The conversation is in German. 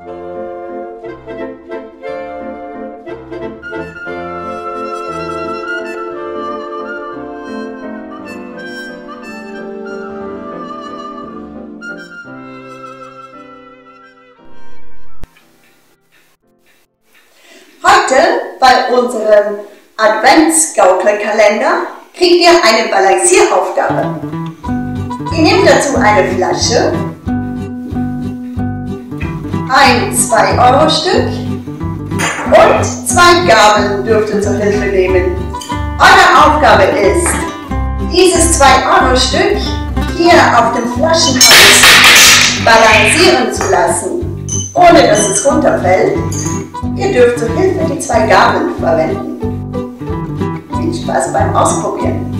Heute bei unserem Adventsgauklerkalender kriegt ihr eine Balancieraufgabe. Ihr nehmt dazu eine Flasche, ein 2-Euro-Stück und zwei Gabeln dürft ihr zur Hilfe nehmen. Eure Aufgabe ist, dieses 2-Euro-Stück hier auf dem Flaschenhals balancieren zu lassen, ohne dass es runterfällt. Ihr dürft zur Hilfe die zwei Gabeln verwenden. Viel Spaß beim Ausprobieren!